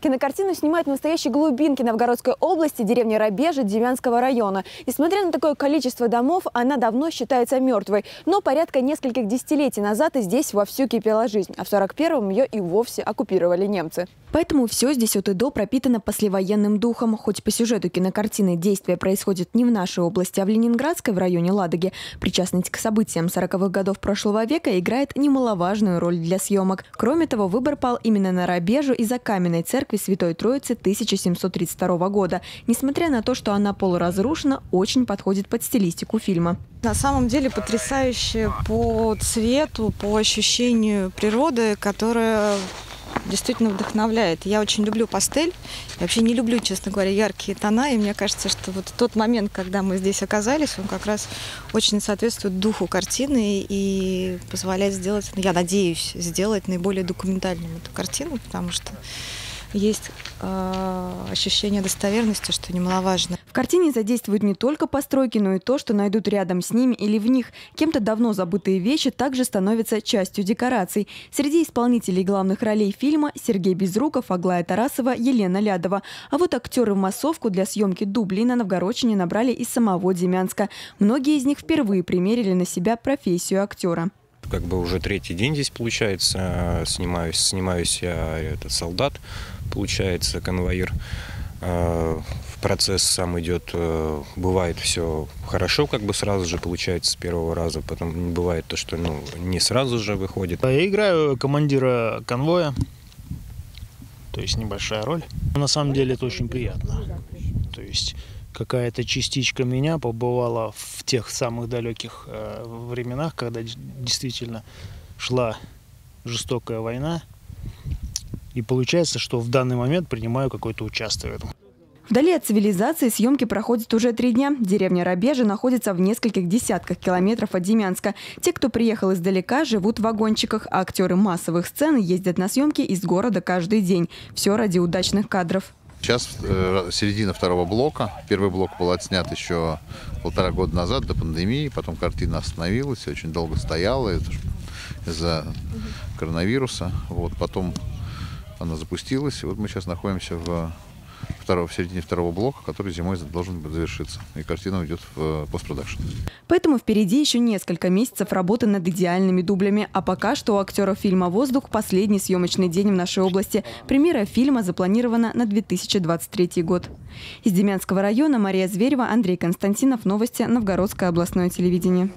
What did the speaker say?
Кинокартину снимают в настоящей глубинке Новгородской области, деревни Рабежа, Демянского района. Несмотря на такое количество домов, она давно считается мертвой. Но порядка нескольких десятилетий назад и здесь вовсю кипела жизнь, а в 41-м ее и вовсе оккупировали немцы. Поэтому все здесь от и до пропитано послевоенным духом. Хоть по сюжету кинокартины действия происходят не в нашей области, а в Ленинградской, в районе Ладоги, причастность к событиям 40-х годов прошлого века играет немаловажную роль для съемок. Кроме того, выбор пал именно на Рабежу из-за каменной церкви Святой Троицы 1732 года. Несмотря на то, что она полуразрушена, очень подходит под стилистику фильма. На самом деле потрясающе по цвету, по ощущению природы, которая действительно вдохновляет. Я очень люблю пастель. Я вообще не люблю, честно говоря, яркие тона. И мне кажется, что вот тот момент, когда мы здесь оказались, он как раз очень соответствует духу картины и позволяет сделать, я надеюсь, сделать наиболее документальную эту картину, потому что есть э, ощущение достоверности, что немаловажно. В картине задействуют не только постройки, но и то, что найдут рядом с ними или в них. Кем-то давно забытые вещи также становятся частью декораций. Среди исполнителей главных ролей фильма Сергей Безруков, Аглая Тарасова, Елена Лядова. А вот актеры в массовку для съемки дублей на Новгородчине набрали из самого Демянска. Многие из них впервые примерили на себя профессию актера как бы уже третий день здесь получается. Снимаюсь, снимаюсь я этот солдат получается, конвоир. А, в процесс сам идет, э, бывает все хорошо, как бы сразу же получается с первого раза, потом бывает то, что ну, не сразу же выходит. Я играю командира конвоя, то есть небольшая роль. На самом деле это очень приятно. То есть какая-то частичка меня побывала в тех самых далеких э, временах, когда действительно шла жестокая война, и получается, что в данный момент принимаю какой-то участок в этом. Вдали от цивилизации съемки проходят уже три дня. Деревня Рабежа находится в нескольких десятках километров от Демянска. Те, кто приехал издалека, живут в вагончиках, а актеры массовых сцен ездят на съемки из города каждый день. Все ради удачных кадров. Сейчас э, середина второго блока. Первый блок был отснят еще полтора года назад, до пандемии. Потом картина остановилась, очень долго стояла из-за коронавируса. Вот, потом она запустилась. И вот мы сейчас находимся в, второго, в середине второго блока, который зимой должен завершиться. И картина уйдет в э, постпродакшн. Поэтому впереди еще несколько месяцев работы над идеальными дублями. А пока что у актеров фильма «Воздух» последний съемочный день в нашей области. Премьера фильма запланирована на 2023 год. Из Демянского района Мария Зверева, Андрей Константинов. Новости Новгородское областное телевидение.